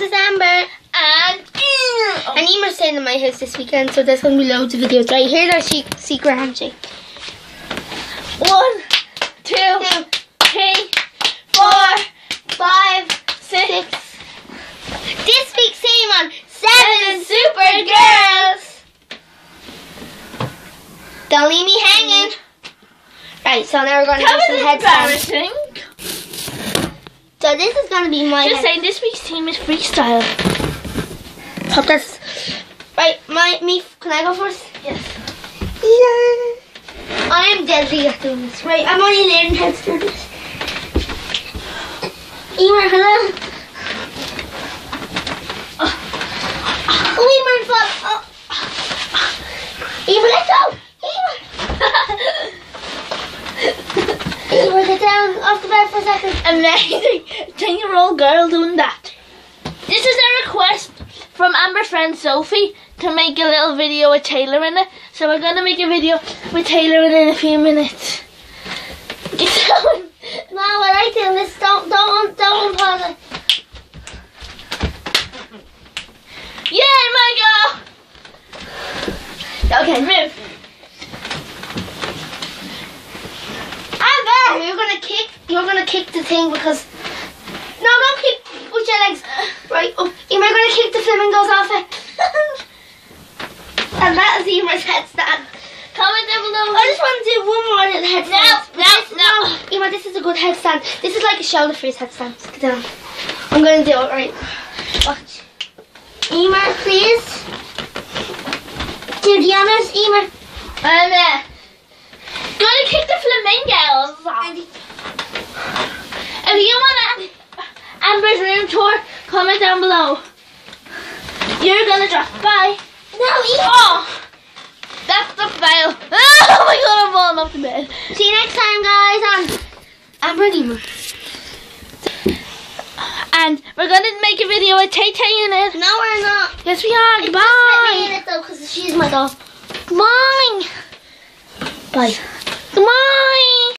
guys, it's Amber. And oh, And Emer's staying in my house this weekend, so there's going to be loads of videos. Right, here's our se- secret handshake. one, two, three, four, five, six, This week's theme on seven Seven super girls. Don't leave me hanging. Right, so now we're going to do some headstands. So this is going to be my Just saying, this week's team is freestyle. Hope that's right. My me. Can I go first? Yes. Yeah. I am deadly at doing this. Right, I'm only learning how to do this. Emer, hello. Oh, Emer, fuck. Oh. Emer, let go. Emer. Emer, get down off the bed for a second. Amazing. 10 year old girl doing that. This is a request from Amber's friend Sophie to make a little video with Taylor in it. So we're going to make a video with Taylor in it in a few minutes. Going. No, I like doing this. Don't, don't, don't it. Yeah, my girl. Okay, move. Amber, you're gonna kick. You're gonna kick the thing because. No, don't kick with your legs. Right. Oh, Emer gonna kick the flamingos off it. and that is Emer's headstand. Comment down below. I just want to do one more little headstand. No, no, no. Emer, this is a good headstand. This is like a shoulder freeze headstand. Get down. I'm gonna do it right. Watch. Emer, please. Do the honors, Emer. I'm uh, gonna kick the flamingos off. If you want Amber's room tour, comment down below. You're gonna drop. Bye. No. Oh, that's the fail. Oh my god, I'm falling off the bed. See you next time, guys. I'm, and Emer. And we're gonna make a video with Tay Tay in it. No, we're not. Yes, we are. Just let me in it though, because she's my doll. Goodbye. Bye.